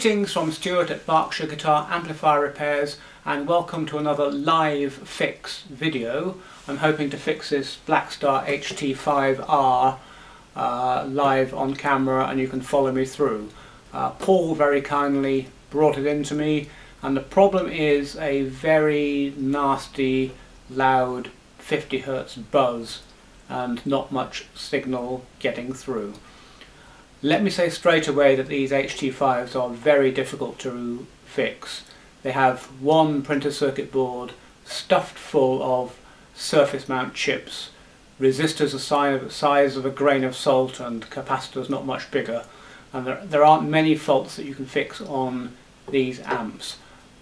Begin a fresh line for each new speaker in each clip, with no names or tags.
Greetings from Stuart at Berkshire Guitar Amplifier Repairs and welcome to another live fix video. I'm hoping to fix this Blackstar HT5R uh, live on camera and you can follow me through. Uh, Paul very kindly brought it in to me and the problem is a very nasty loud 50 hertz buzz and not much signal getting through. Let me say straight away that these HT5s are very difficult to fix. They have one printed circuit board stuffed full of surface mount chips, resistors the size of a grain of salt and capacitors not much bigger. And there, there aren't many faults that you can fix on these amps.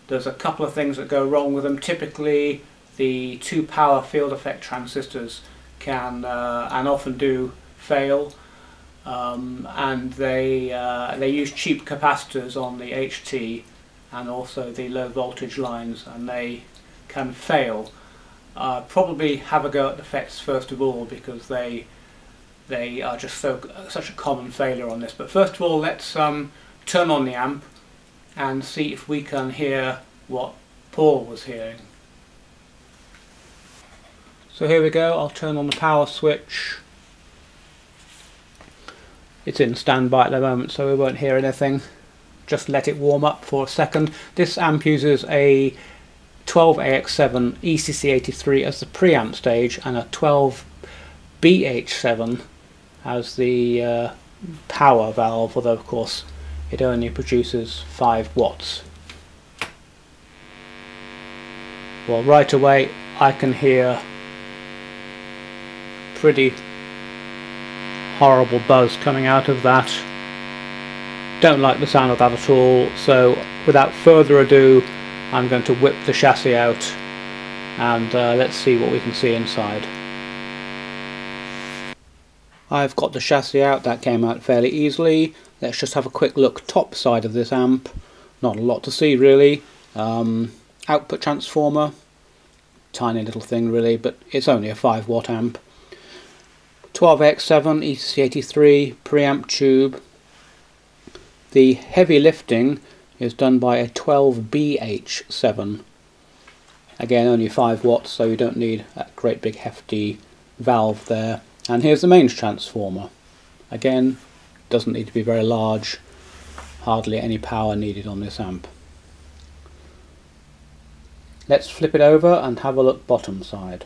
There's a couple of things that go wrong with them. Typically the two power field effect transistors can uh, and often do fail um, and they uh, they use cheap capacitors on the HT and also the low voltage lines and they can fail. Uh, probably have a go at the FETs first of all because they they are just so such a common failure on this. But first of all let's um, turn on the amp and see if we can hear what Paul was hearing. So here we go, I'll turn on the power switch it's in standby at the moment so we won't hear anything. Just let it warm up for a second. This amp uses a 12AX7 ECC83 as the preamp stage and a 12BH7 as the uh, power valve, although of course it only produces 5 watts. Well right away I can hear pretty horrible buzz coming out of that. Don't like the sound of that at all, so without further ado, I'm going to whip the chassis out and uh, let's see what we can see inside. I've got the chassis out, that came out fairly easily. Let's just have a quick look top side of this amp. Not a lot to see really. Um, output transformer, tiny little thing really, but it's only a 5 watt amp. 12AX7 ECC83 preamp tube. The heavy lifting is done by a 12BH7. Again only 5 watts so you don't need a great big hefty valve there. And here's the mains transformer. Again doesn't need to be very large, hardly any power needed on this amp. Let's flip it over and have a look bottom side.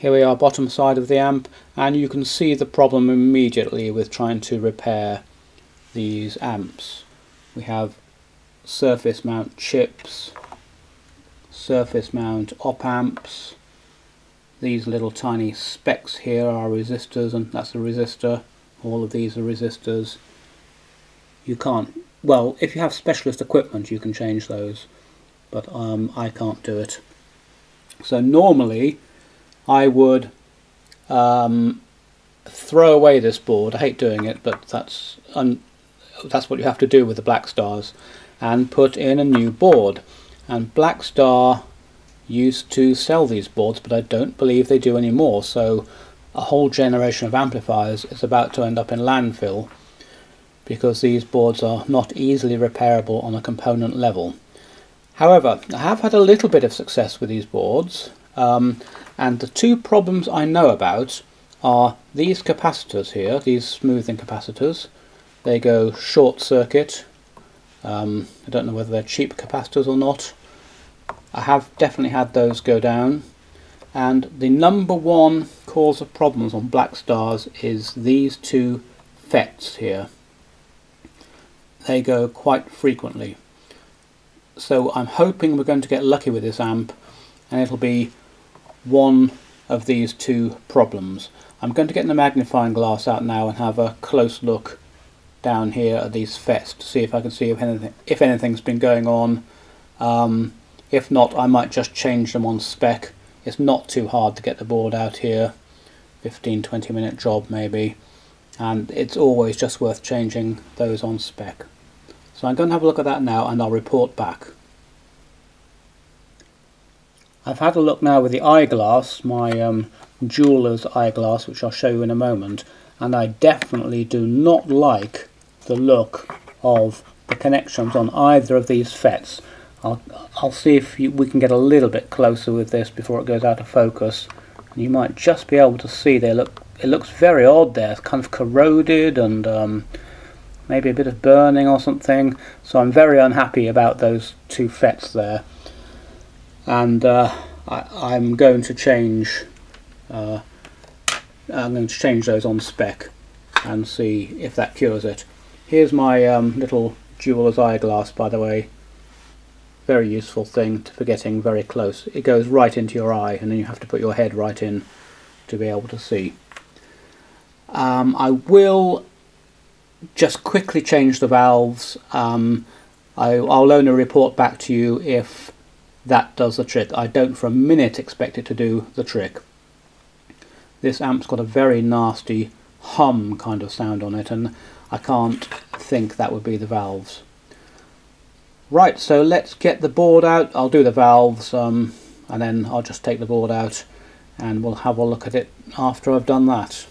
Here we are bottom side of the amp and you can see the problem immediately with trying to repair these amps. We have surface mount chips, surface mount op amps, these little tiny specks here are resistors and that's a resistor, all of these are resistors. You can't, well if you have specialist equipment you can change those but um, I can't do it. So normally I would um, throw away this board. I hate doing it, but that's that's what you have to do with the Blackstars, and put in a new board. And Blackstar used to sell these boards, but I don't believe they do anymore. So a whole generation of amplifiers is about to end up in landfill because these boards are not easily repairable on a component level. However, I have had a little bit of success with these boards. Um, and the two problems I know about are these capacitors here, these smoothing capacitors. They go short circuit. Um, I don't know whether they're cheap capacitors or not. I have definitely had those go down. And the number one cause of problems on Blackstars is these two FETs here. They go quite frequently. So I'm hoping we're going to get lucky with this amp and it'll be one of these two problems. I'm going to get the magnifying glass out now and have a close look down here at these FETs to see if I can see if, anything, if anything's been going on. Um, if not, I might just change them on spec. It's not too hard to get the board out here. 15-20 minute job maybe. And it's always just worth changing those on spec. So I'm going to have a look at that now and I'll report back. I've had a look now with the eyeglass, my um, jeweler's eyeglass, which I'll show you in a moment, and I definitely do not like the look of the connections on either of these FETs. I'll, I'll see if you, we can get a little bit closer with this before it goes out of focus. And you might just be able to see they look it looks very odd there, it's kind of corroded and um, maybe a bit of burning or something. So I'm very unhappy about those two FETs there. And uh, I, am going to change uh, I'm going to change those on spec and see if that cures it. Here's my um, little jeweler's eyeglass by the way. Very useful thing for getting very close. It goes right into your eye and then you have to put your head right in to be able to see. Um, I will just quickly change the valves. Um, I, will only report back to you if that does the trick. I don't for a minute expect it to do the trick. This amp's got a very nasty hum kind of sound on it and I can't think that would be the valves. Right, so let's get the board out. I'll do the valves um, and then I'll just take the board out and we'll have a look at it after I've done that.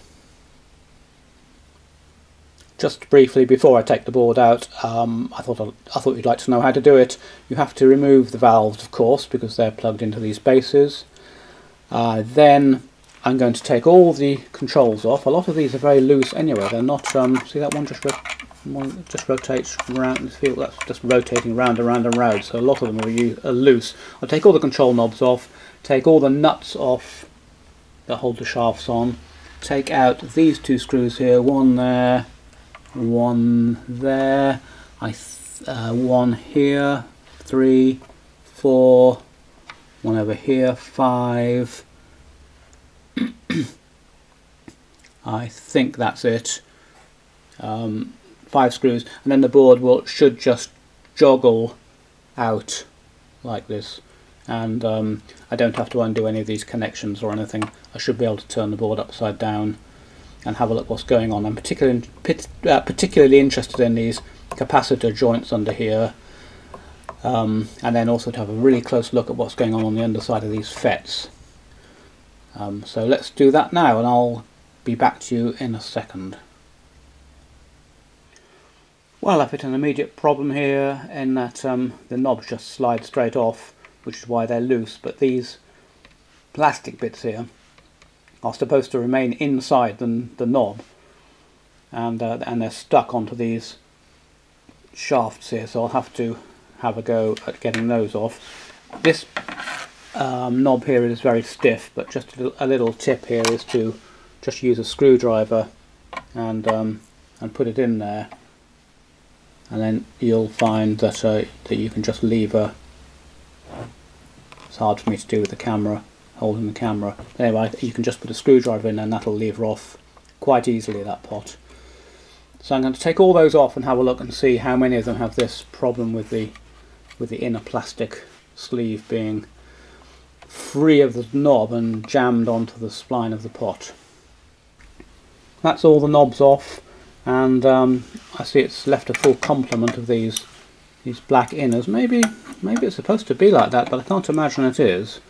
Just briefly before I take the board out, um, I thought I thought you'd like to know how to do it. You have to remove the valves, of course, because they're plugged into these bases. Uh, then I'm going to take all the controls off. A lot of these are very loose anyway. They're not. Um, see that one just one just rotates around. Feel that's just rotating round and round and round. So a lot of them are, are loose. I'll take all the control knobs off. Take all the nuts off that hold the shafts on. Take out these two screws here. One there one there, I uh, one here, three, four, one over here, five. I think that's it. Um, five screws, and then the board will should just joggle out like this and um, I don't have to undo any of these connections or anything. I should be able to turn the board upside down and have a look what's going on. I'm particularly, uh, particularly interested in these capacitor joints under here um, and then also to have a really close look at what's going on on the underside of these FETs. Um, so let's do that now and I'll be back to you in a second. Well I've hit an immediate problem here in that um, the knobs just slide straight off which is why they're loose but these plastic bits here are supposed to remain inside the, the knob and, uh, and they're stuck onto these shafts here so I'll have to have a go at getting those off. This um, knob here is very stiff but just a little, a little, tip here is to just use a screwdriver and, um, and put it in there. And then you'll find that, uh, that you can just lever. It's hard for me to do with the camera holding the camera. Anyway, you can just put a screwdriver in and that'll lever off quite easily that pot. So I'm going to take all those off and have a look and see how many of them have this problem with the with the inner plastic sleeve being free of the knob and jammed onto the spline of the pot. That's all the knobs off and um, I see it's left a full complement of these these black inners. Maybe maybe it's supposed to be like that but I can't imagine it is.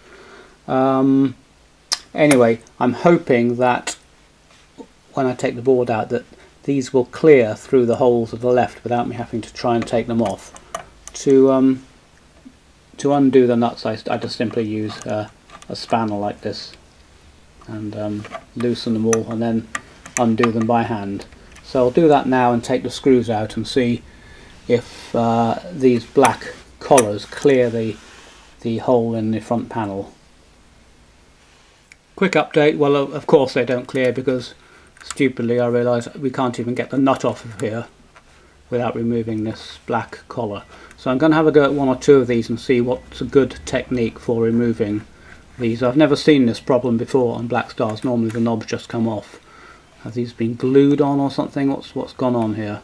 Um, anyway, I'm hoping that when I take the board out that these will clear through the holes of the left without me having to try and take them off. To um, to undo the nuts I, I just simply use uh, a spanner like this and um, loosen them all and then undo them by hand. So I'll do that now and take the screws out and see if uh, these black collars clear the, the hole in the front panel. Quick update, well of course they don't clear because stupidly I realise we can't even get the nut off of here without removing this black collar. So I'm going to have a go at one or two of these and see what's a good technique for removing these. I've never seen this problem before on Blackstars, normally the knobs just come off. Have these been glued on or something? What's, what's gone on here?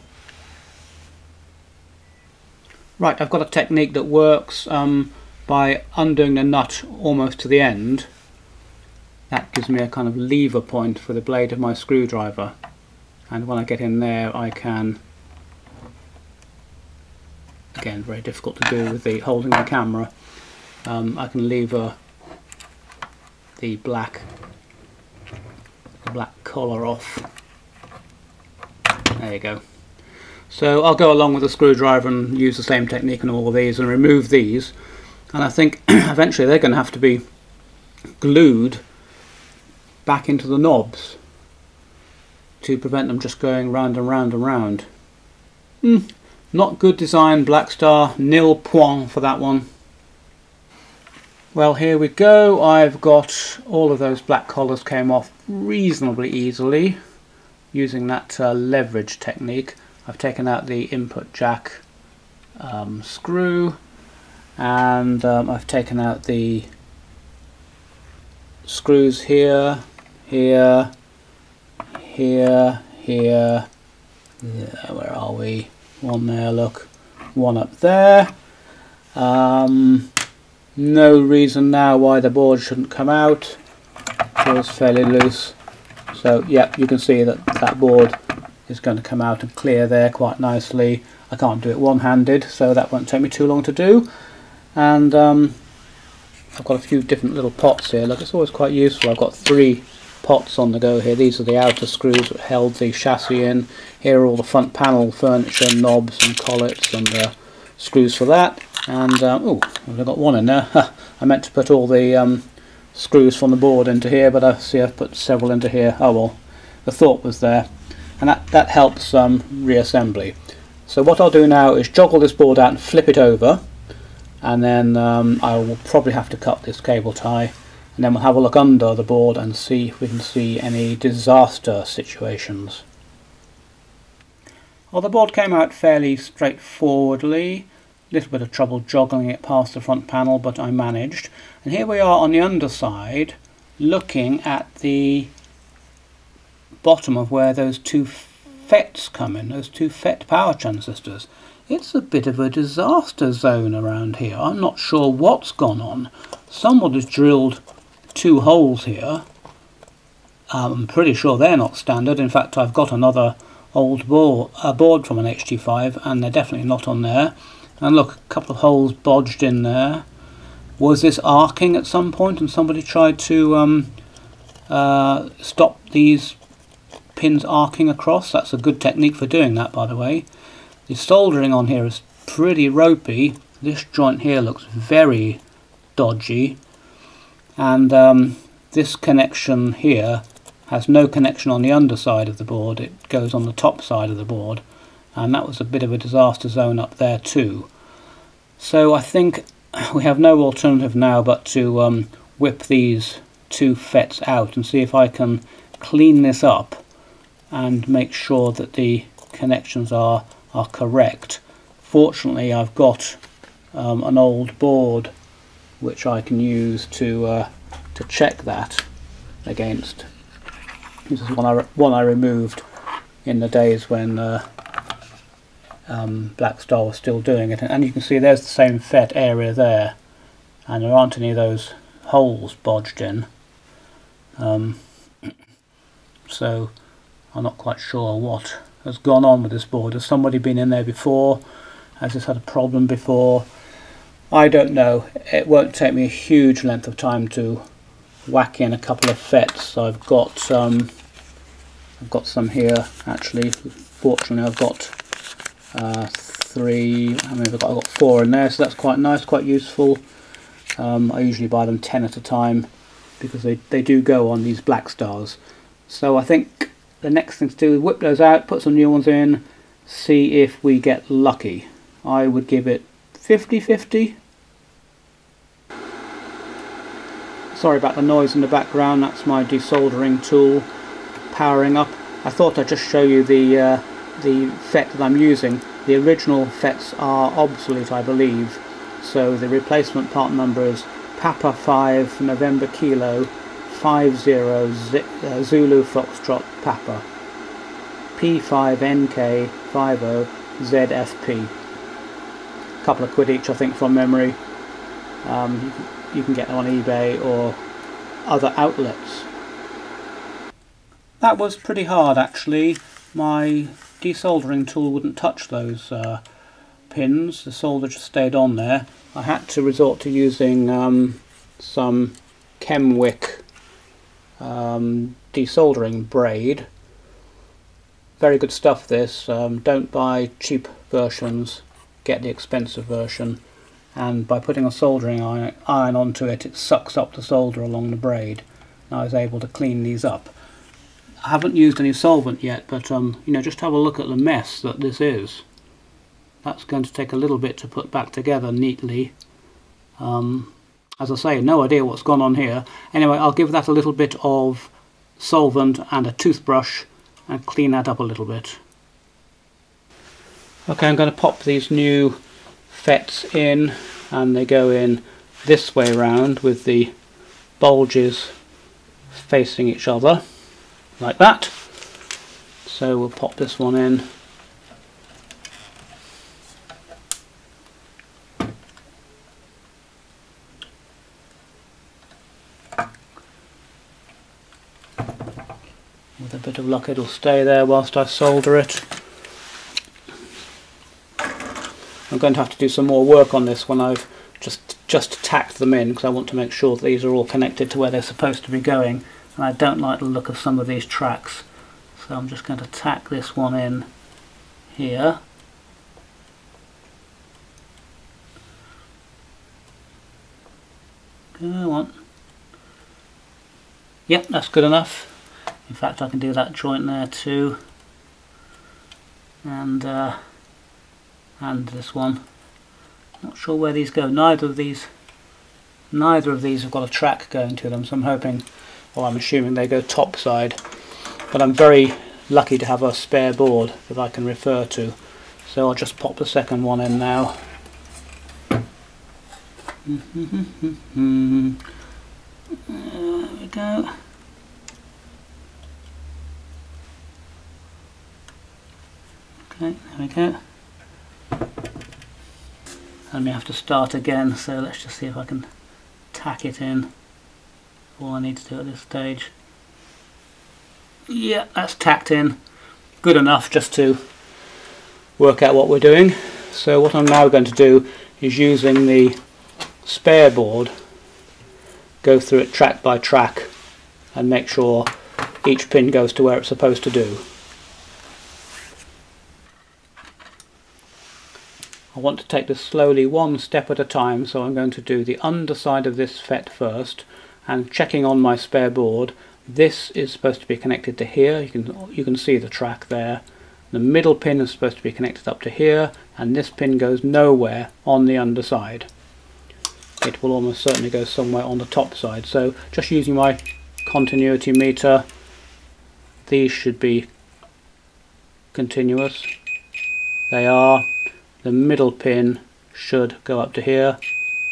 Right, I've got a technique that works um, by undoing the nut almost to the end that gives me a kind of lever point for the blade of my screwdriver. And when I get in there I can again very difficult to do with the holding the camera um, I can lever the black the black collar off. There you go. So I'll go along with the screwdriver and use the same technique on all these and remove these. And I think eventually they're going to have to be glued back into the knobs to prevent them just going round and round and round. Hmm, not good design, Blackstar, nil point for that one. Well here we go, I've got all of those black collars came off reasonably easily using that uh, leverage technique. I've taken out the input jack um, screw and um, I've taken out the screws here, here, here, here, yeah, where are we? One there, look, one up there. Um, no reason now why the board shouldn't come out. Feels fairly loose. So, yeah, you can see that that board is going to come out and clear there quite nicely. I can't do it one-handed, so that won't take me too long to do. And um, I've got a few different little pots here. Look, it's always quite useful. I've got three pots on the go here. These are the outer screws that held the chassis in. Here are all the front panel furniture, knobs and collets and uh, screws for that. And, oh, I've got one in there. I meant to put all the um, screws from the board into here, but I see I've put several into here. Oh well, the thought was there and that, that helps um, reassembly. So what I'll do now is joggle this board out and flip it over and then um, I will probably have to cut this cable tie and then we'll have a look under the board and see if we can see any disaster situations. Well the board came out fairly straightforwardly, a little bit of trouble joggling it past the front panel but I managed and here we are on the underside looking at the bottom of where those two FETs come in, those two FET power transistors. It's a bit of a disaster zone around here. I'm not sure what's gone on. Someone has drilled two holes here. Um, I'm pretty sure they're not standard. In fact, I've got another old board, a board from an HT5 and they're definitely not on there. And look, a couple of holes bodged in there. Was this arcing at some point and somebody tried to um, uh, stop these pins arcing across. That's a good technique for doing that, by the way. The soldering on here is pretty ropey. This joint here looks very dodgy. And um, this connection here has no connection on the underside of the board. It goes on the top side of the board. And that was a bit of a disaster zone up there too. So I think we have no alternative now but to um, whip these two FETs out and see if I can clean this up and make sure that the connections are are correct. Fortunately I've got um, an old board which I can use to uh, to check that against. This is one I, one I removed in the days when uh, um, Blackstar was still doing it and you can see there's the same FET area there and there aren't any of those holes bodged in um, so I'm not quite sure what has gone on with this board. Has somebody been in there before? Has this had a problem before? I don't know. It won't take me a huge length of time to whack in a couple of FETs. I've got um, I've got some here actually. Fortunately, I've got uh, three. I mean, I've got, I've got four in there, so that's quite nice, quite useful. Um, I usually buy them ten at a time because they they do go on these Blackstars. So I think the next thing to do is whip those out, put some new ones in, see if we get lucky. I would give it 50-50. Sorry about the noise in the background, that's my desoldering tool powering up. I thought I'd just show you the, uh, the FET that I'm using. The original FETs are obsolete I believe, so the replacement part number is Papa 5 November Kilo 50 uh, Zulu Foxtrot Papa P5NK50 ZFP. A couple of quid each I think from memory. Um, you can get them on eBay or other outlets. That was pretty hard actually. My desoldering tool wouldn't touch those uh, pins. The solder just stayed on there. I had to resort to using um, some Chemwick um, desoldering braid very good stuff this. Um, don't buy cheap versions, get the expensive version and by putting a soldering iron, onto it it sucks up the solder along the braid. And I was able to clean these up. I haven't used any solvent yet but um, you know just have a look at the mess that this is. That's going to take a little bit to put back together neatly. Um, as I say, no idea what's gone on here. Anyway, I'll give that a little bit of solvent and a toothbrush and clean that up a little bit. Okay, I'm going to pop these new fets in and they go in this way round with the bulges facing each other like that. So we'll pop this one in With a bit of luck it'll stay there whilst I solder it. I'm going to have to do some more work on this when I've just just tacked them in because I want to make sure that these are all connected to where they're supposed to be going. And I don't like the look of some of these tracks. So I'm just going to tack this one in here. Go on. Yep that's good enough. In fact I can do that joint there too. And uh, and this one. Not sure where these go. Neither of these neither of these have got a track going to them so I'm hoping well I'm assuming they go top side but I'm very lucky to have a spare board that I can refer to. So I'll just pop the second one in now. There we go. Okay, there we go. And we have to start again, so let's just see if I can tack it in. All I need to do at this stage. Yeah, that's tacked in. Good enough just to work out what we're doing. So what I'm now going to do is using the spare board, go through it track by track and make sure each pin goes to where it's supposed to do. I want to take this slowly one step at a time so I'm going to do the underside of this fet first and checking on my spare board this is supposed to be connected to here. You can you can see the track there. The middle pin is supposed to be connected up to here and this pin goes nowhere on the underside. It will almost certainly go somewhere on the top side. So just using my continuity meter these should be continuous. They are the middle pin should go up to here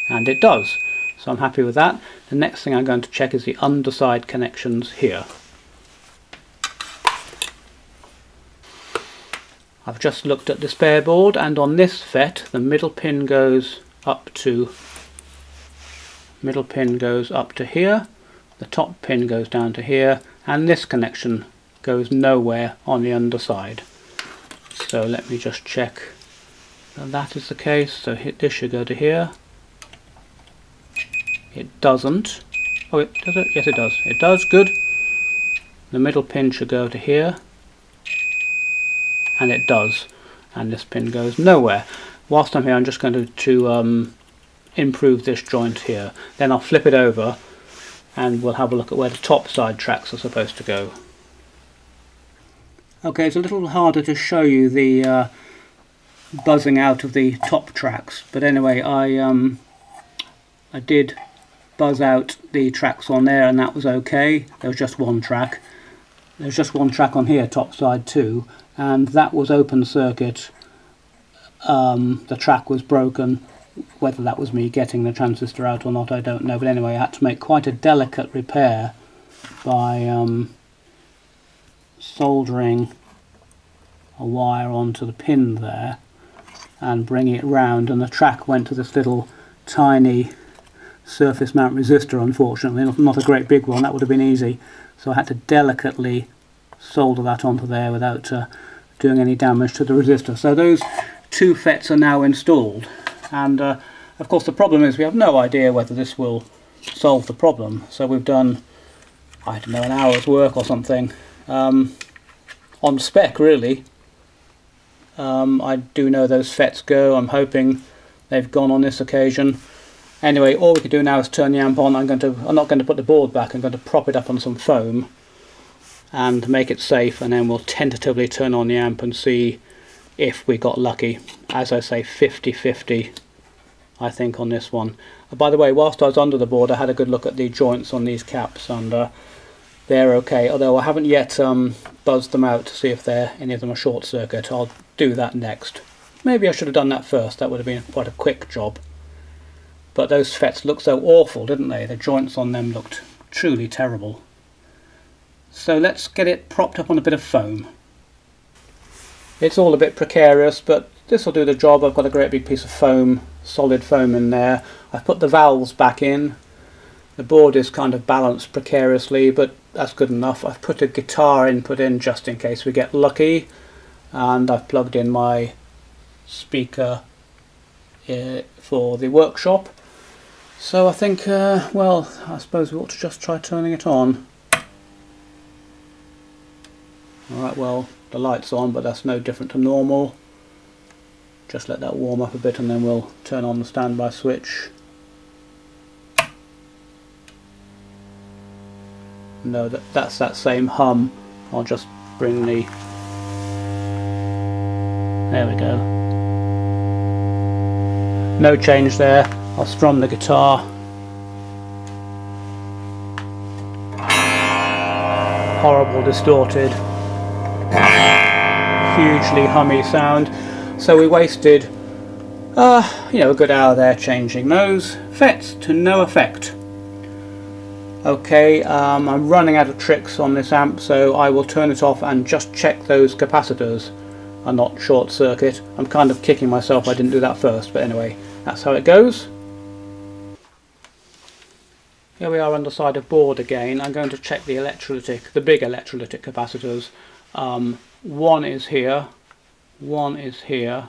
and it does. So I'm happy with that. The next thing I'm going to check is the underside connections here. I've just looked at the spare board and on this FET the middle pin goes up to middle pin goes up to here the top pin goes down to here and this connection goes nowhere on the underside. So let me just check and that is the case so this should go to here. It doesn't. Oh it does it? Yes it does. It does good. The middle pin should go to here. And it does. And this pin goes nowhere. Whilst I'm here I'm just going to, to um, improve this joint here. Then I'll flip it over and we'll have a look at where the top side tracks are supposed to go. Okay it's a little harder to show you the uh, buzzing out of the top tracks. But anyway I um I did buzz out the tracks on there and that was okay. There was just one track. There's just one track on here top side too and that was open circuit. Um, the track was broken. Whether that was me getting the transistor out or not I don't know. But anyway I had to make quite a delicate repair by um, soldering a wire onto the pin there and bring it round and the track went to this little tiny surface mount resistor unfortunately, not, a great big one, that would have been easy. So I had to delicately solder that onto there without uh, doing any damage to the resistor. So those two FETs are now installed and uh, of course the problem is we have no idea whether this will solve the problem. So we've done, I don't know, an hour's work or something. Um, on spec really. Um, I do know those FETs go. I'm hoping they've gone on this occasion. Anyway, all we can do now is turn the amp on. I'm going to. I'm not going to put the board back. I'm going to prop it up on some foam and make it safe, and then we'll tentatively turn on the amp and see if we got lucky. As I say, 50-50, I think, on this one. Uh, by the way, whilst I was under the board, I had a good look at the joints on these caps, and uh, they're okay. Although I haven't yet um, buzzed them out to see if they're any of them are short circuit. I'll do that next. Maybe I should have done that first. That would have been quite a quick job. But those FETs looked so awful, didn't they? The joints on them looked truly terrible. So let's get it propped up on a bit of foam. It's all a bit precarious, but this will do the job. I've got a great big piece of foam, solid foam in there. I've put the valves back in. The board is kind of balanced precariously, but that's good enough. I've put a guitar input in just in case we get lucky. And I've plugged in my speaker uh, for the workshop. So I think, uh, well, I suppose we ought to just try turning it on. Alright, well, the light's on, but that's no different to normal. Just let that warm up a bit and then we'll turn on the standby switch. No, that, that's that same hum. I'll just bring the... There we go. No change there. I'll strum the guitar. Horrible distorted hugely hummy sound. So we wasted, uh, you know, a good hour there changing those. FETs to no effect. Okay, um, I'm running out of tricks on this amp, so I will turn it off and just check those capacitors are not short circuit. I'm kind of kicking myself I didn't do that first, but anyway, that's how it goes. Here we are on the side of board again. I'm going to check the electrolytic, the big electrolytic capacitors. Um, one is here, one is here,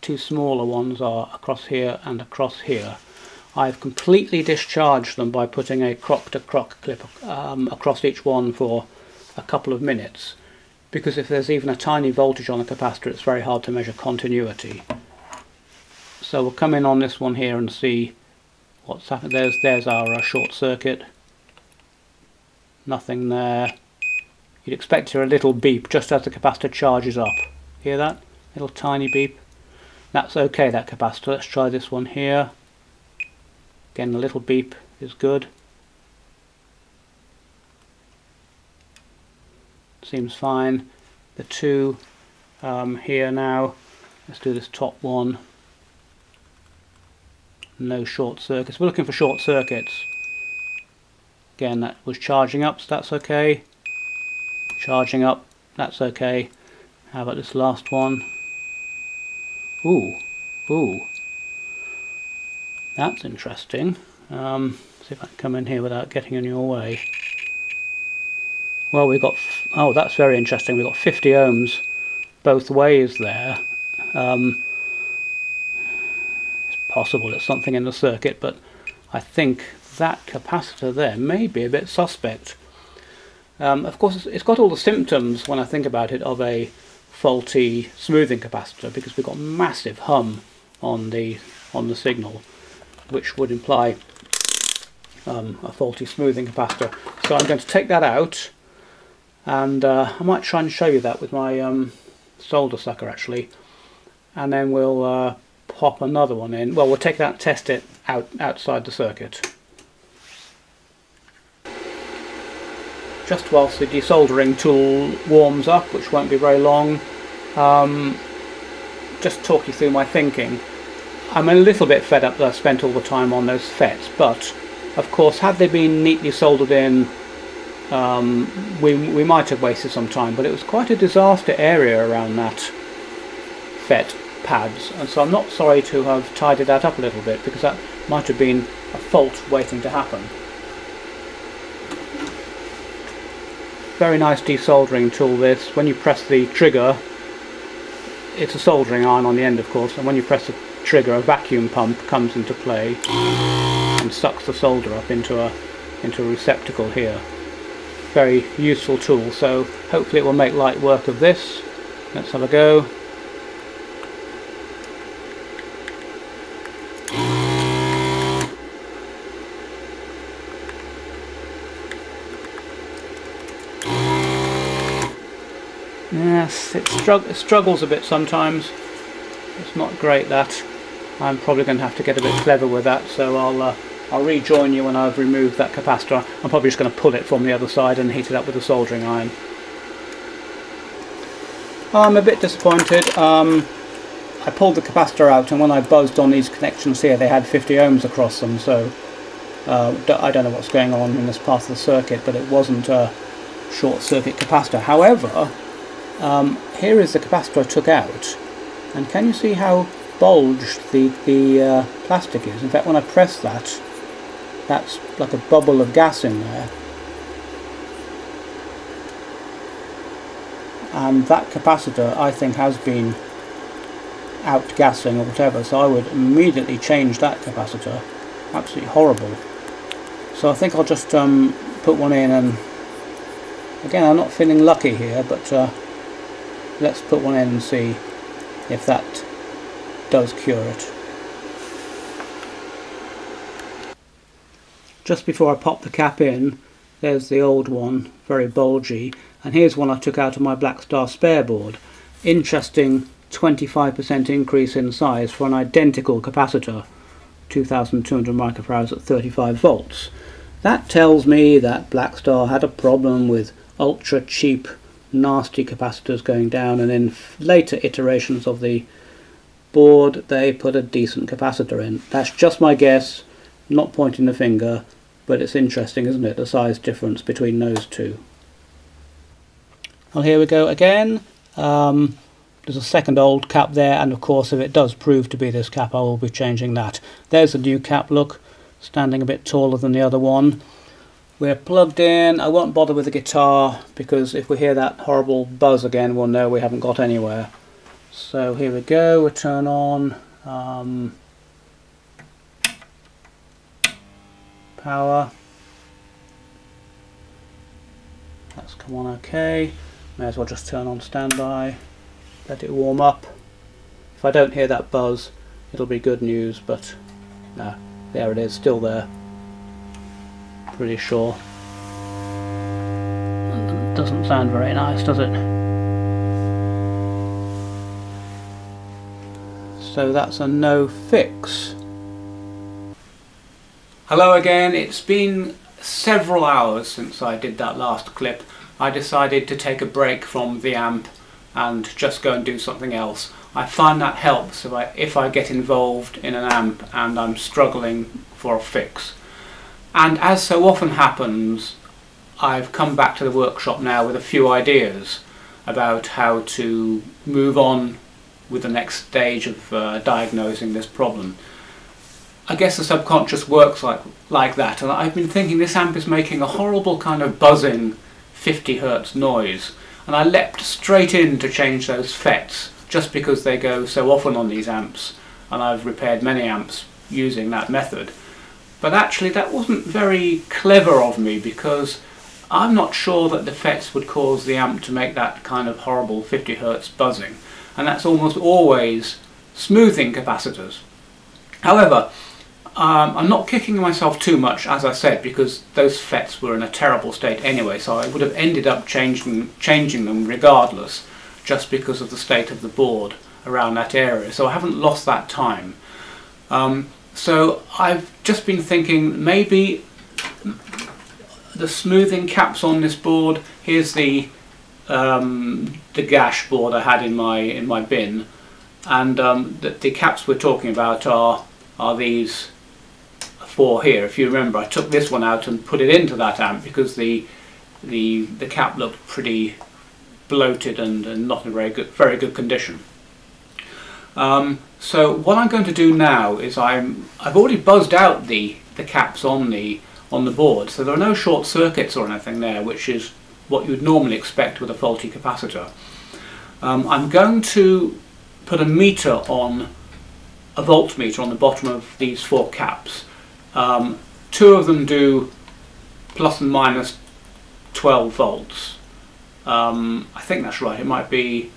two smaller ones are across here and across here. I've completely discharged them by putting a crock to crock clip um, across each one for a couple of minutes because if there's even a tiny voltage on the capacitor it's very hard to measure continuity. So we'll come in on this one here and see what's happened. There's, there's our uh, short circuit. Nothing there. You'd expect to hear a little beep just as the capacitor charges up. Hear that? Little tiny beep. That's okay, that capacitor. Let's try this one here. Again, a little beep is good. Seems fine. The two um, here now. Let's do this top one. No short circuits. We're looking for short circuits. Again, that was charging up, so that's okay charging up that's okay how about this last one ooh ooh that's interesting um, see if I can come in here without getting in your way well we've got oh that's very interesting. We've got 50 ohms both ways there. Um, it's possible it's something in the circuit but I think that capacitor there may be a bit suspect. Um, of course, it's got all the symptoms, when I think about it, of a faulty smoothing capacitor because we've got massive hum on the on the signal, which would imply um, a faulty smoothing capacitor. So I'm going to take that out, and uh, I might try and show you that with my um, solder sucker actually, and then we'll uh, pop another one in. Well, we'll take that, test it out outside the circuit. just whilst the desoldering tool warms up, which won't be very long, um, just talk you through my thinking. I'm a little bit fed up that I've spent all the time on those FETs, but of course had they been neatly soldered in um, we, we might have wasted some time, but it was quite a disaster area around that FET pads, and so I'm not sorry to have tidied that up a little bit because that might have been a fault waiting to happen. Very nice desoldering tool this. When you press the trigger, it's a soldering iron on the end of course, and when you press the trigger a vacuum pump comes into play and sucks the solder up into a into a receptacle here. Very useful tool so hopefully it will make light work of this let's have a go Yes, it, strugg it struggles a bit sometimes. It's not great that. I'm probably going to have to get a bit clever with that, so I'll uh, I'll rejoin you when I've removed that capacitor. I'm probably just going to pull it from the other side and heat it up with a soldering iron. I'm a bit disappointed. Um, I pulled the capacitor out and when I buzzed on these connections here they had 50 ohms across them so uh, I don't know what's going on in this part of the circuit but it wasn't a short circuit capacitor. However, um, here is the capacitor I took out and can you see how bulged the, the uh, plastic is? In fact when I press that that's like a bubble of gas in there. And that capacitor I think has been outgassing or whatever so I would immediately change that capacitor. Absolutely horrible. So I think I'll just um, put one in and again I'm not feeling lucky here but uh, let's put one in and see if that does cure it just before I pop the cap in there's the old one very bulgy and here's one I took out of my Blackstar spare board. Interesting 25% increase in size for an identical capacitor 2200 microfarads at 35 volts. That tells me that Blackstar had a problem with ultra cheap nasty capacitors going down and in later iterations of the board they put a decent capacitor in. That's just my guess not pointing the finger but it's interesting, isn't it, the size difference between those two. Well, here we go again. Um, there's a second old cap there, and of course, if it does prove to be this cap, I will be changing that. There's a new cap look, standing a bit taller than the other one. We're plugged in. I won't bother with the guitar, because if we hear that horrible buzz again, we'll know we haven't got anywhere. So here we go, we turn on. Um, power. That's come on okay. May as well just turn on standby, let it warm up. If I don't hear that buzz, it'll be good news, but no, there it is, still there. Pretty sure. Doesn't sound very nice, does it? So that's a no fix. Hello again, it's been several hours since I did that last clip. I decided to take a break from the amp and just go and do something else. I find that helps if I, if I get involved in an amp and I'm struggling for a fix. And as so often happens, I've come back to the workshop now with a few ideas about how to move on with the next stage of uh, diagnosing this problem. I guess the subconscious works like, like that and I've been thinking this amp is making a horrible kind of buzzing 50 hertz noise and I leapt straight in to change those FETs just because they go so often on these amps and I've repaired many amps using that method. But actually that wasn't very clever of me because I'm not sure that the FETs would cause the amp to make that kind of horrible 50 hertz buzzing and that's almost always smoothing capacitors. However, um, I'm not kicking myself too much, as I said, because those FETs were in a terrible state anyway, so I would have ended up changing, changing them regardless, just because of the state of the board around that area. So I haven't lost that time. Um, so I've just been thinking maybe the smoothing caps on this board, here's the um, the gash board I had in my in my bin, and um, the, the caps we're talking about are are these here. If you remember, I took this one out and put it into that amp because the the the cap looked pretty bloated and, and not in very good very good condition. Um, so what I'm going to do now is I'm I've already buzzed out the the caps on the on the board, so there are no short circuits or anything there, which is what you would normally expect with a faulty capacitor. Um, I'm going to put a meter on a voltmeter on the bottom of these four caps um, two of them do plus and minus 12 volts. Um, I think that's right. It might be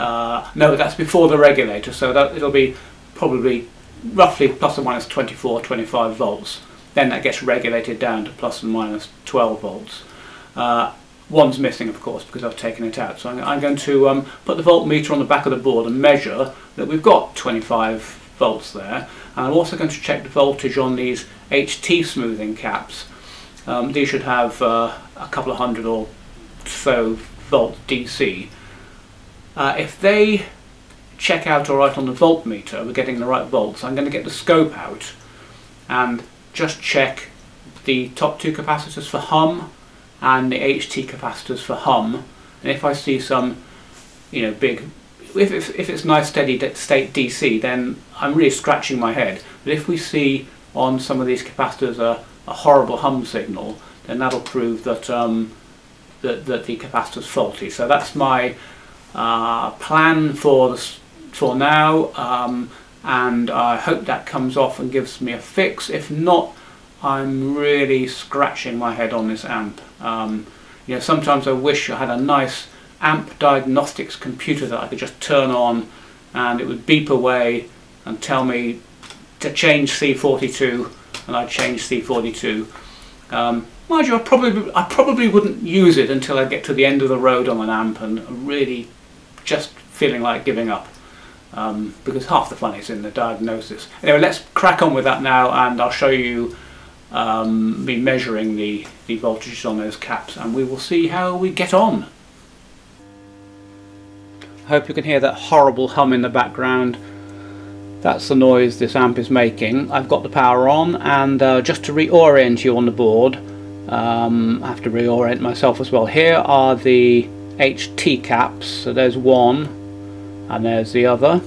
uh, no, that's before the regulator, so that it'll be probably roughly plus or minus 24, 25 volts. Then that gets regulated down to plus and minus 12 volts. Uh, one's missing, of course, because I've taken it out. So I'm, I'm going to um, put the voltmeter on the back of the board and measure that we've got 25 volts there. And I'm also going to check the voltage on these HT smoothing caps. Um, these should have uh, a couple of hundred or so volt DC. Uh, if they check out alright on the voltmeter, we're getting the right volts, I'm going to get the scope out and just check the top two capacitors for hum and the HT capacitors for hum and if I see some you know big if, if, if it's nice steady state DC then I'm really scratching my head. But if we see on some of these capacitors a, a horrible hum signal then that'll prove that, um, that, that the capacitor's faulty. So that's my uh, plan for the, for now um, and I hope that comes off and gives me a fix. If not I'm really scratching my head on this amp. Um, you know, sometimes I wish I had a nice amp diagnostics computer that I could just turn on and it would beep away and tell me to change C42 and I'd change C42. Um, mind you, I probably, I probably wouldn't use it until I get to the end of the road on an amp and really just feeling like giving up. Um, because half the fun is in the diagnosis. Anyway, let's crack on with that now and I'll show you um, be measuring the, the voltages on those caps and we will see how we get on. Hope you can hear that horrible hum in the background. That's the noise this amp is making. I've got the power on and uh, just to reorient you on the board, um, I have to reorient myself as well. Here are the HT caps, so there's one and there's the other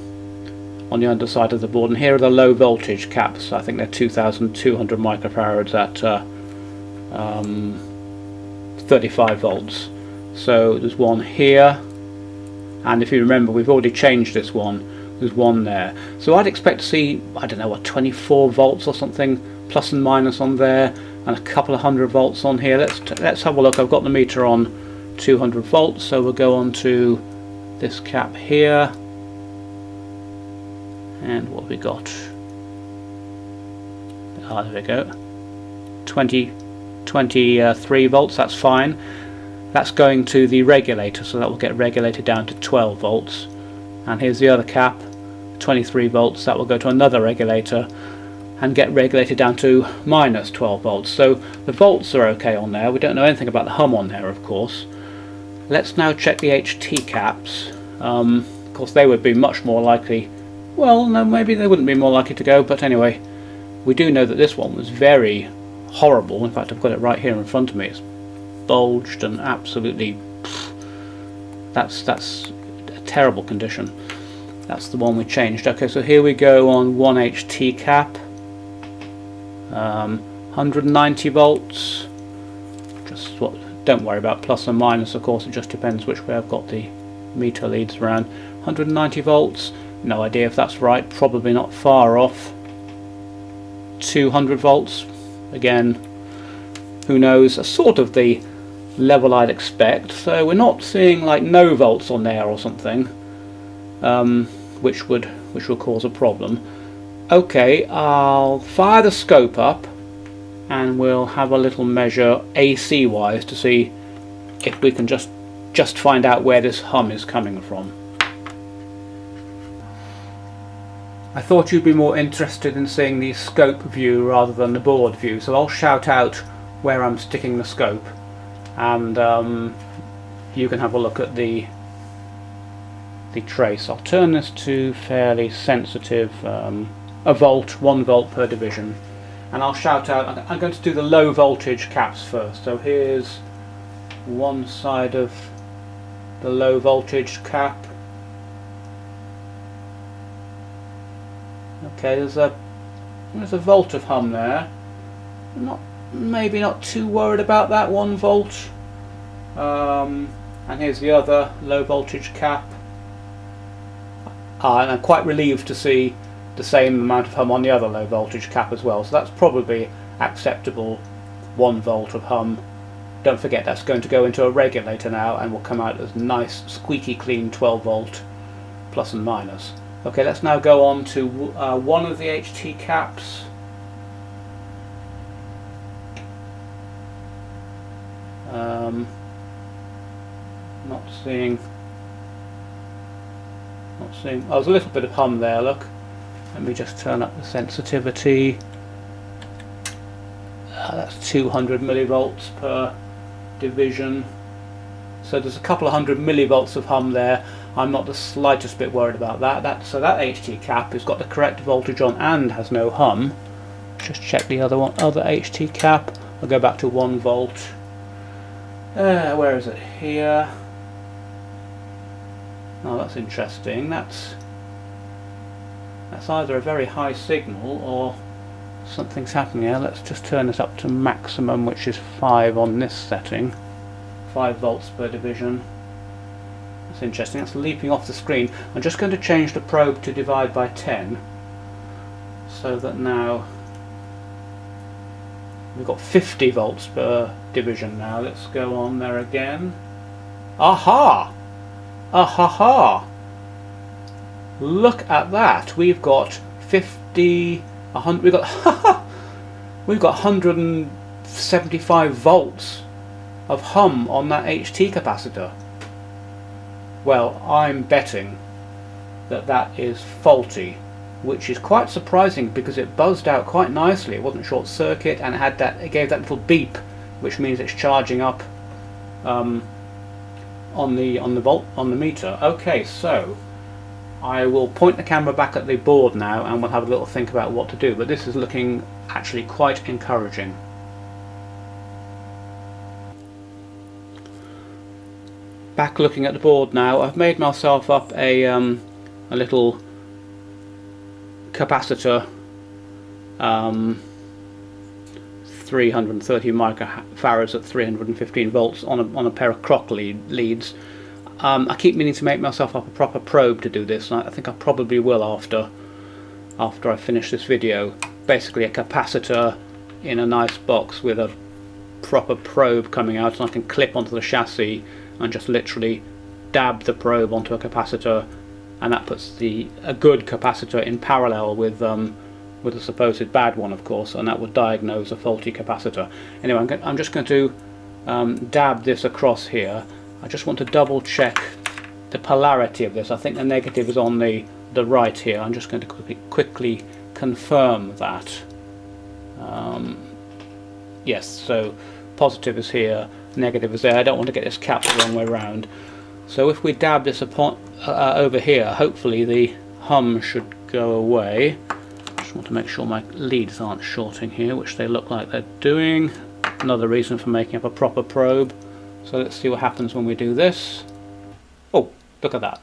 on the underside of the board and here are the low voltage caps I think they're 2200 microfarads at uh, um, 35 volts so there's one here and if you remember we've already changed this one. There's one there. So I'd expect to see I don't know what 24 volts or something plus and minus on there and a couple of hundred volts on here. Let's let's have a look. I've got the meter on 200 volts so we'll go on to this cap here. And what we got? Ah there we go. 20 23 volts that's fine that's going to the regulator so that will get regulated down to 12 volts. And here's the other cap 23 volts that will go to another regulator and get regulated down to minus 12 volts. So the volts are okay on there. We don't know anything about the hum on there of course. Let's now check the HT caps. Um, of course they would be much more likely well, no, maybe they wouldn't be more likely to go, but anyway, we do know that this one was very horrible. In fact, I've got it right here in front of me. It's bulged and absolutely... That's, that's a terrible condition. That's the one we changed. Okay, so here we go on 1HT cap. Um, 190 volts. Just what, don't worry about plus and minus, of course, it just depends which way I've got the meter leads around. 190 volts. No idea if that's right, probably not far off. 200 volts, again, who knows, A sort of the level I'd expect. So we're not seeing like no volts on there or something, um, which would which will cause a problem. Okay, I'll fire the scope up and we'll have a little measure AC wise to see if we can just just find out where this hum is coming from. I thought you'd be more interested in seeing the scope view rather than the board view, so I'll shout out where I'm sticking the scope and um, you can have a look at the the trace. I'll turn this to fairly sensitive, um, a volt, one volt per division and I'll shout out, I'm going to do the low voltage caps first, so here's one side of the low voltage cap Okay, there's a there's a volt of hum there. not maybe not too worried about that one volt. Um, and here's the other low voltage cap. Uh, and I'm quite relieved to see the same amount of hum on the other low voltage cap as well. So that's probably acceptable. One volt of hum. don't forget that's going to go into a regulator now and will come out as nice squeaky clean 12 volt plus and minus. Okay, let's now go on to uh, one of the HT caps. Um, not seeing, not seeing, oh there's a little bit of hum there, look. Let me just turn up the sensitivity. Uh, that's 200 millivolts per division. So there's a couple of hundred millivolts of hum there. I'm not the slightest bit worried about that. that so that HT cap has got the correct voltage on and has no hum. Just check the other one, other HT cap. I'll go back to one volt. Uh, where is it? Here. Oh, that's interesting. That's that's either a very high signal or something's happening here. Let's just turn it up to maximum, which is 5 on this setting. 5 volts per division. That's interesting. That's leaping off the screen. I'm just going to change the probe to divide by 10 so that now we've got 50 volts per division now. Let's go on there again. Aha! Aha! Look at that. We've got 50 100, we've got we've got 175 volts of hum on that HT capacitor. Well, I'm betting that that is faulty, which is quite surprising because it buzzed out quite nicely. It wasn't short circuit and it had that it gave that little beep, which means it's charging up um, on the on the volt on the meter. Okay, so I will point the camera back at the board now and we'll have a little think about what to do but this is looking actually quite encouraging. Back looking at the board now I've made myself up a, um, a little capacitor um, 330 microfarads at 315 volts on a, on a pair of crock lead, leads um, I keep meaning to make myself up a proper probe to do this, and I think I probably will after after I finish this video. Basically a capacitor in a nice box with a proper probe coming out, and I can clip onto the chassis and just literally dab the probe onto a capacitor, and that puts the a good capacitor in parallel with um, with a supposed bad one, of course, and that would diagnose a faulty capacitor. Anyway, I'm, I'm just going to um, dab this across here I just want to double check the polarity of this. I think the negative is on the, the right here. I'm just going to quickly, quickly confirm that. Um, yes, so positive is here, negative is there. I don't want to get this cap the wrong way around. So if we dab this upon, uh, over here, hopefully the hum should go away. Want to make sure my leads aren't shorting here, which they look like they're doing. Another reason for making up a proper probe. So let's see what happens when we do this. Oh, look at that.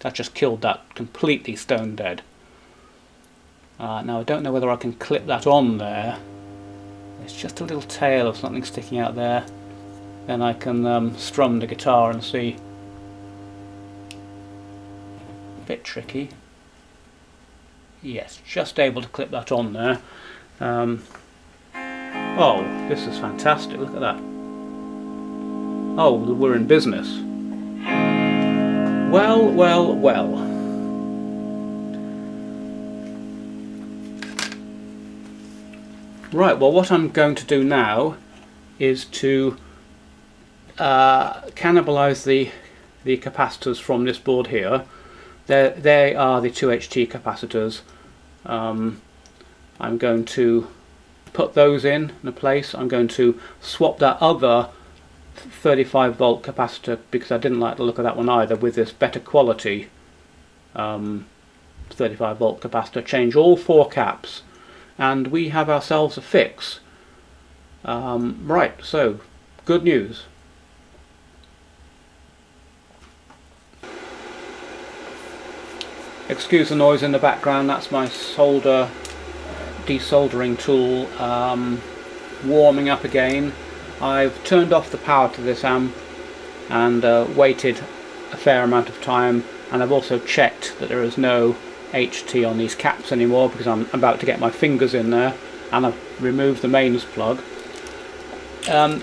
That just killed that completely stone dead. Uh, now I don't know whether I can clip that on there. It's just a little tail of something sticking out there. Then I can um, strum the guitar and see. A bit tricky. Yes, just able to clip that on there. Um, oh, this is fantastic. Look at that. Oh, we're in business. Well, well, well. Right, well what I'm going to do now is to uh, cannibalize the, the capacitors from this board here. They're, they are the 2HT capacitors. Um, I'm going to put those in in a place. I'm going to swap that other 35 volt capacitor because I didn't like the look of that one either with this better quality um, 35 volt capacitor change all four caps and we have ourselves a fix um, right so good news excuse the noise in the background that's my solder desoldering tool um, warming up again I've turned off the power to this amp and uh, waited a fair amount of time and I've also checked that there is no HT on these caps anymore because I'm about to get my fingers in there and I've removed the mains plug. Um,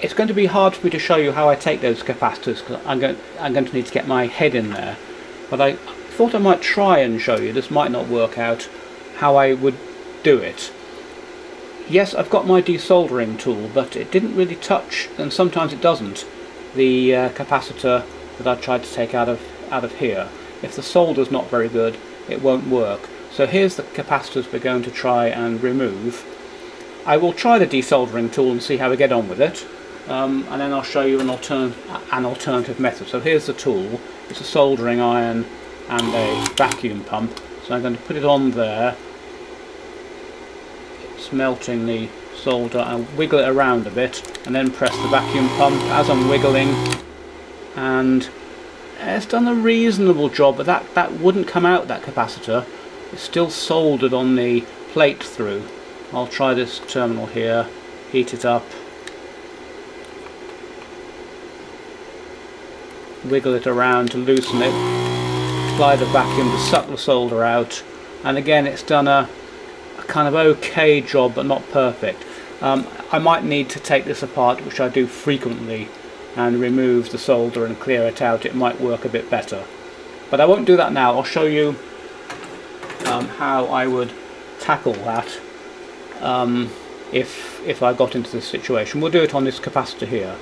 it's going to be hard for me to show you how I take those capacitors because I'm I'm going to need to get my head in there. But I thought I might try and show you, this might not work out, how I would do it. Yes, I've got my desoldering tool, but it didn't really touch, and sometimes it doesn't, the uh, capacitor that I tried to take out of, out of here. If the solder's not very good, it won't work. So here's the capacitors we're going to try and remove. I will try the desoldering tool and see how we get on with it um, and then I'll show you an, altern an alternative method. So here's the tool, it's a soldering iron and a vacuum pump. So I'm going to put it on there, it's melting the solder. And wiggle it around a bit and then press the vacuum pump as I'm wiggling. And it's done a reasonable job but that, that wouldn't come out that capacitor. It's still soldered on the plate through. I'll try this terminal here heat it up. Wiggle it around to loosen it, apply the vacuum to suck the solder out, and again it's done a, a kind of okay job but not perfect. Um, I might need to take this apart, which I do frequently, and remove the solder and clear it out. It might work a bit better. But I won't do that now. I'll show you um, how I would tackle that um, if, if I got into this situation. We'll do it on this capacitor here.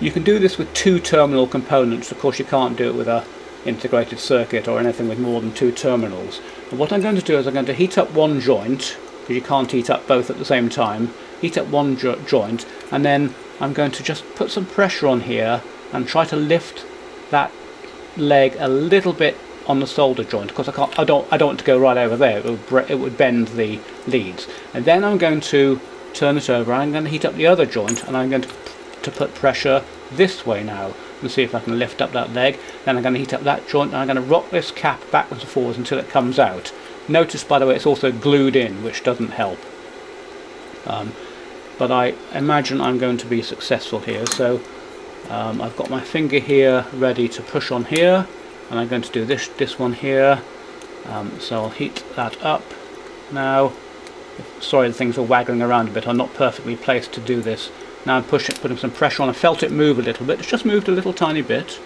You can do this with two terminal components, of course you can't do it with a integrated circuit or anything with more than two terminals. And what I'm going to do is I'm going to heat up one joint, because you can't heat up both at the same time, heat up one jo joint and then I'm going to just put some pressure on here and try to lift that leg a little bit on the solder joint. Because I can't I don't I don't want to go right over there. It would, it would bend the leads. And then I'm going to turn it over. I'm going to heat up the other joint and I'm going to to put pressure this way now and see if I can lift up that leg. Then I'm going to heat up that joint and I'm going to rock this cap backwards and forwards until it comes out. Notice by the way it's also glued in which doesn't help. Um, but I imagine I'm going to be successful here. So um, I've got my finger here ready to push on here and I'm going to do this this one here. Um, so I'll heat that up now. Sorry the things are waggling around a bit. I'm not perfectly placed to do this now I'm pushing, putting some pressure on. I felt it move a little bit. It's just moved a little tiny bit.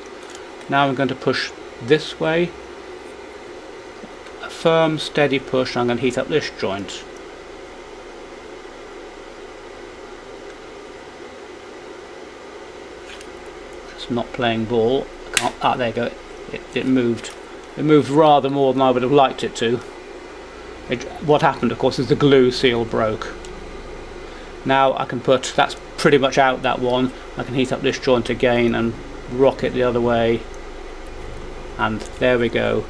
Now I'm going to push this way. A firm, steady push. I'm going to heat up this joint. It's not playing ball. ah, there you go. It, it moved. It moved rather more than I would have liked it to. It, what happened, of course, is the glue seal broke. Now I can put, that's pretty much out that one. I can heat up this joint again and rock it the other way. And there we go.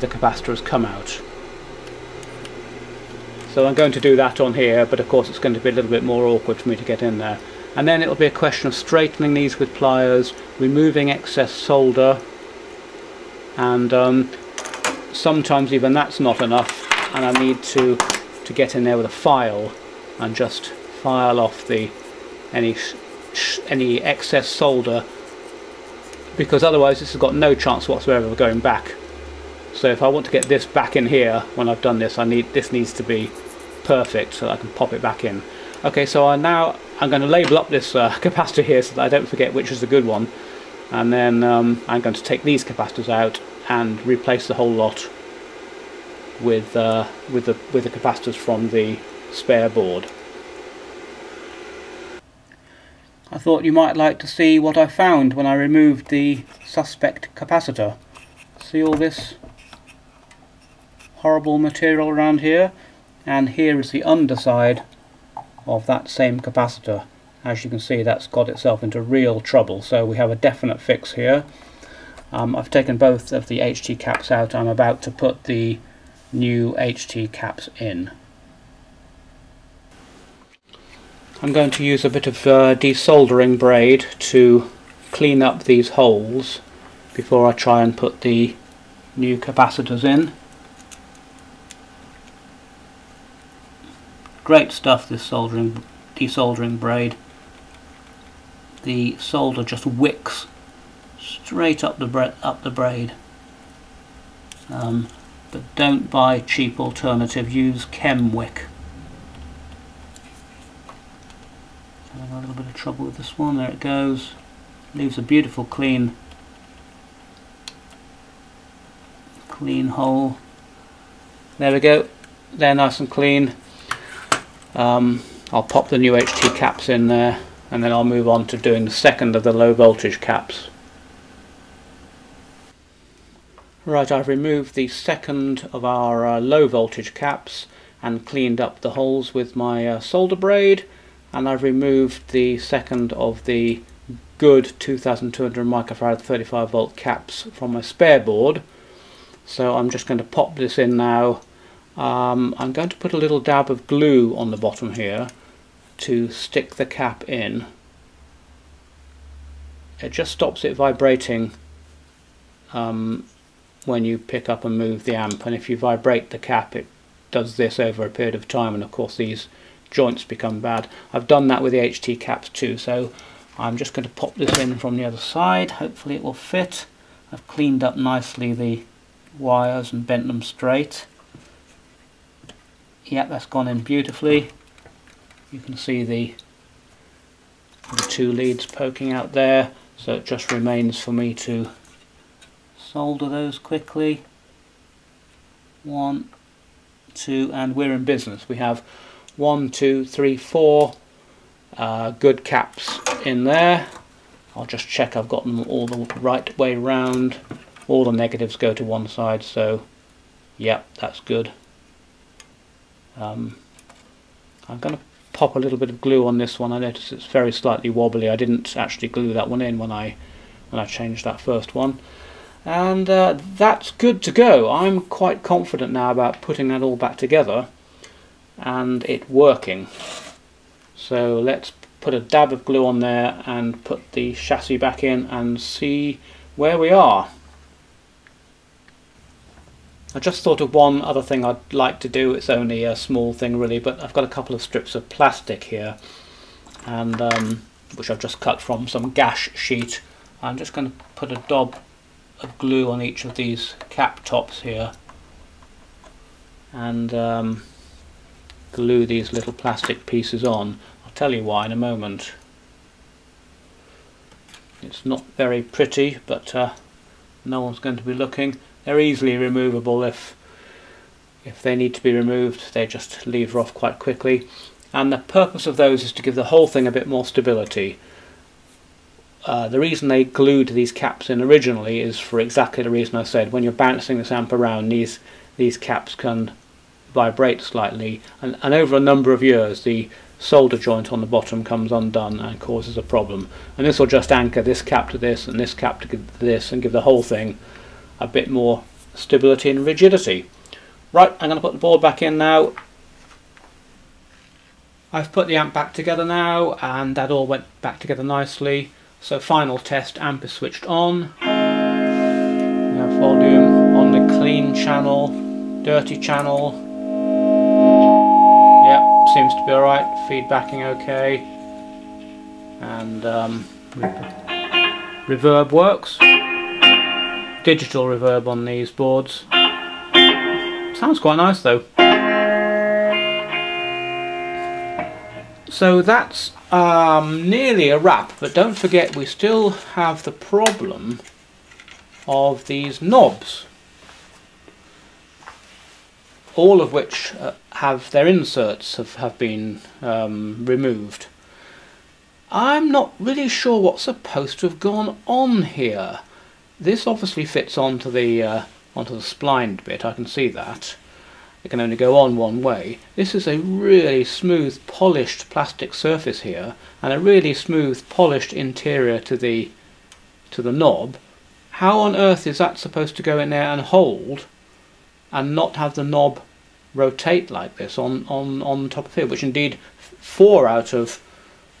The capacitor has come out. So I'm going to do that on here but of course it's going to be a little bit more awkward for me to get in there. And then it'll be a question of straightening these with pliers removing excess solder and um, sometimes even that's not enough and I need to to get in there with a file and just file off the any any excess solder because otherwise this has got no chance whatsoever of going back. So if I want to get this back in here when I've done this I need this needs to be perfect so I can pop it back in. Okay so I now I'm going to label up this uh, capacitor here so that I don't forget which is the good one. And then um, I'm going to take these capacitors out and replace the whole lot with uh, with the with the capacitors from the spare board I thought you might like to see what I found when I removed the suspect capacitor. See all this horrible material around here? And here is the underside of that same capacitor. As you can see that's got itself into real trouble so we have a definite fix here. Um, I've taken both of the HT caps out. I'm about to put the new HT caps in. I'm going to use a bit of uh, desoldering braid to clean up these holes before I try and put the new capacitors in. Great stuff this soldering desoldering braid. The solder just wicks straight up the up the braid. Um, but don't buy cheap alternative, use Chem-Wik. Having a little bit of trouble with this one. There it goes. Leaves a beautiful clean clean hole. There we go. They're nice and clean. Um, I'll pop the new HT caps in there and then I'll move on to doing the second of the low voltage caps. Right, I've removed the second of our uh, low voltage caps and cleaned up the holes with my uh, solder braid and I've removed the second of the good 2200 microfarad 35 volt caps from my spare board. So I'm just going to pop this in now. Um, I'm going to put a little dab of glue on the bottom here to stick the cap in. It just stops it vibrating um, when you pick up and move the amp. And if you vibrate the cap it does this over a period of time. And of course these joints become bad. I've done that with the HT caps too so I'm just going to pop this in from the other side hopefully it will fit. I've cleaned up nicely the wires and bent them straight. Yep that's gone in beautifully you can see the, the two leads poking out there so it just remains for me to solder those quickly one two and we're in business we have one two three four uh, good caps in there I'll just check I've got them all the right way round all the negatives go to one side so yep that's good um, I'm going to pop a little bit of glue on this one. I notice it's very slightly wobbly. I didn't actually glue that one in when I when I changed that first one. And uh, that's good to go. I'm quite confident now about putting that all back together and it working. So let's put a dab of glue on there and put the chassis back in and see where we are. I just thought of one other thing I'd like to do. It's only a small thing really, but I've got a couple of strips of plastic here, and um, which I've just cut from some gash sheet. I'm just going to put a dob of glue on each of these cap tops here, and um, glue these little plastic pieces on. I'll tell you why in a moment. It's not very pretty, but uh, no one's going to be looking. They're easily removable if if they need to be removed they just lever off quite quickly and the purpose of those is to give the whole thing a bit more stability. Uh, the reason they glued these caps in originally is for exactly the reason I said when you're bouncing this amp around these these caps can vibrate slightly and, and over a number of years the solder joint on the bottom comes undone and causes a problem and this will just anchor this cap to this and this cap to this and give the whole thing a bit more stability and rigidity. Right, I'm going to put the board back in now. I've put the amp back together now and that all went back together nicely. So final test, amp is switched on. Have volume on the clean channel, dirty channel. Seems to be alright, feedbacking okay. And um, reverb works digital reverb on these boards. Sounds quite nice though. So that's um, nearly a wrap, but don't forget we still have the problem of these knobs. All of which uh, have their inserts have, have been um, removed. I'm not really sure what's supposed to have gone on here. This obviously fits onto the uh, onto the splined bit, I can see that. It can only go on one way. This is a really smooth polished plastic surface here and a really smooth polished interior to the to the knob. How on earth is that supposed to go in there and hold and not have the knob rotate like this on, on, on top of here, which indeed four out of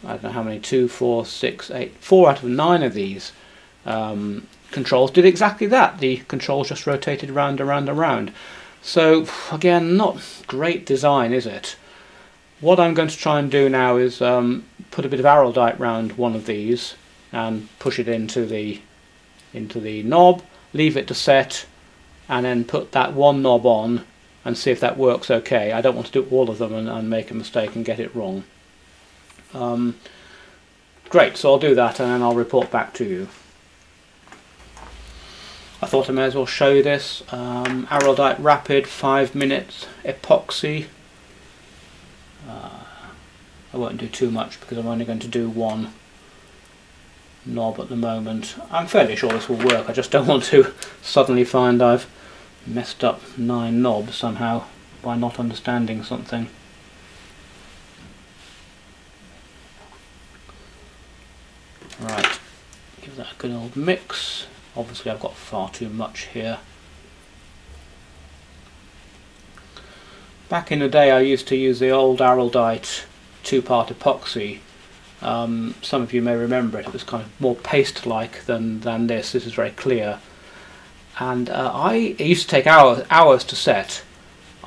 I don't know how many, two, four, six, eight, four out of nine of these um, controls did exactly that. The controls just rotated around, around, around. So again, not great design, is it? What I'm going to try and do now is um, put a bit of araldite round one of these and push it into the into the knob, leave it to set, and then put that one knob on and see if that works okay. I don't want to do all of them and, and make a mistake and get it wrong. Um, great, so I'll do that and then I'll report back to you. I thought I may as well show you this. Um, Araldite Rapid 5 minutes epoxy. Uh, I won't do too much because I'm only going to do one knob at the moment. I'm fairly sure this will work, I just don't want to suddenly find I've messed up nine knobs somehow by not understanding something. Right, give that a good old mix. Obviously I've got far too much here. Back in the day I used to use the old Araldite two-part epoxy. Um, some of you may remember it, it was kind of more paste-like than, than this, this is very clear. And uh, I it used to take hours, hours to set.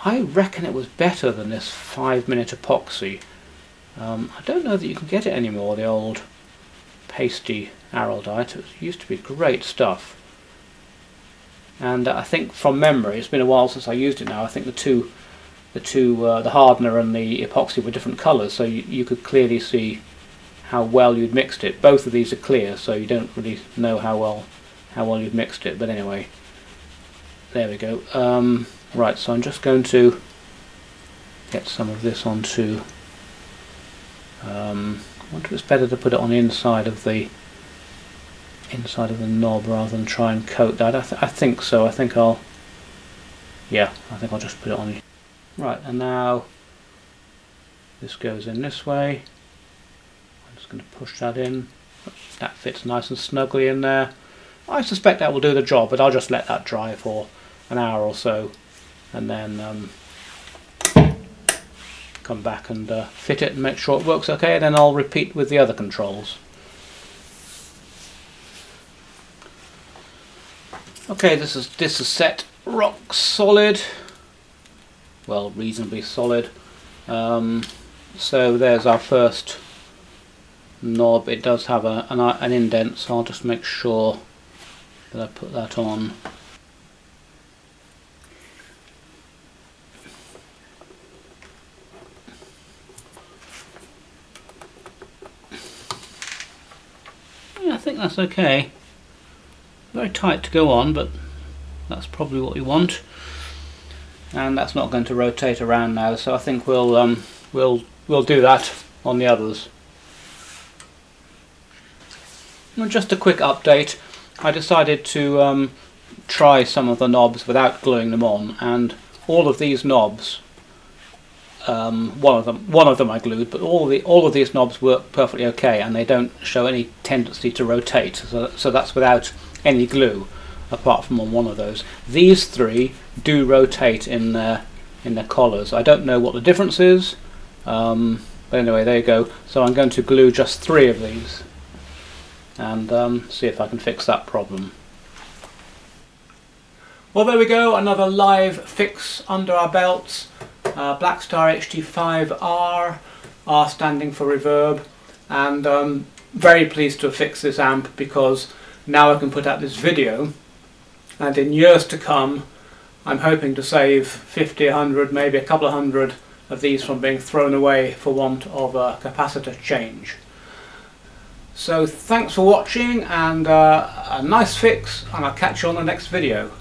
I reckon it was better than this five minute epoxy. Um, I don't know that you can get it anymore, the old pasty araldite. It used to be great stuff. And uh, I think from memory, it's been a while since I used it now, I think the two the two uh, the hardener and the epoxy were different colours so you, you could clearly see how well you'd mixed it. Both of these are clear so you don't really know how well how well you've mixed it but anyway there we go. Um, right so I'm just going to get some of this onto um, I wonder if it's better to put it on the inside of the inside of the knob rather than try and coat that. I, th I think so. I think I'll yeah, I think I'll just put it on. Right, and now this goes in this way. Just going to push that in. That fits nice and snugly in there. I suspect that will do the job, but I'll just let that dry for an hour or so and then um, come back and uh, fit it and make sure it works okay and then I'll repeat with the other controls. Okay, this is this is set rock solid. Well, reasonably solid. Um, so there's our first knob. It does have a, an, an indent, so I'll just make sure that I put that on. Yeah, I think that's okay. Very tight to go on, but that's probably what we want. And that's not going to rotate around now, so I think we'll um, we'll we'll do that on the others. And just a quick update. I decided to um, try some of the knobs without gluing them on, and all of these knobs um, one of them one of them I glued but all the all of these knobs work perfectly okay and they don't show any tendency to rotate so, so that's without any glue apart from on one of those. These three do rotate in their in their collars. I don't know what the difference is, um, but anyway, there you go. So I'm going to glue just three of these and um, see if I can fix that problem. Well, there we go, another live fix under our belts. Uh, Blackstar HT5R, R standing for reverb, and um, very pleased to have fixed this amp because now I can put out this video and in years to come I'm hoping to save 50, 100, maybe a couple of hundred of these from being thrown away for want of a capacitor change. So thanks for watching and uh, a nice fix and I'll catch you on the next video.